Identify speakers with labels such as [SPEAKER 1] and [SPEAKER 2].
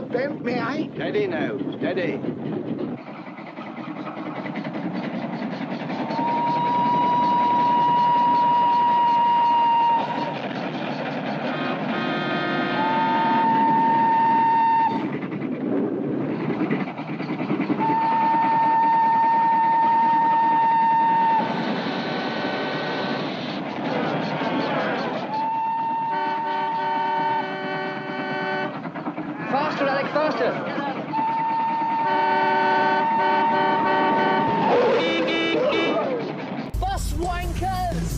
[SPEAKER 1] out, then, may I? Steady now, steady. Faster, Alec, faster.
[SPEAKER 2] Bus wankers!